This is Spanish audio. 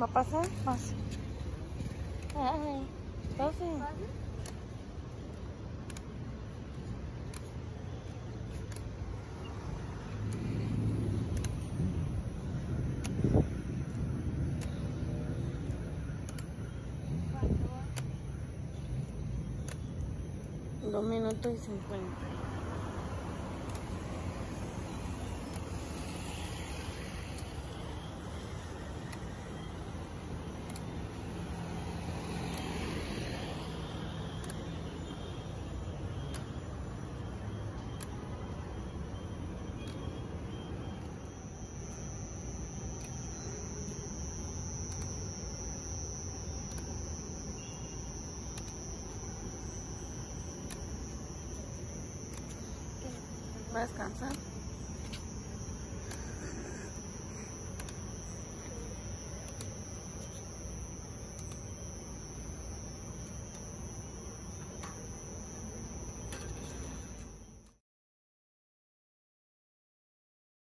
¿Va a pasar? Pasa. Ay, pase. Dos minutos y cincuenta. ¿Va a descansar?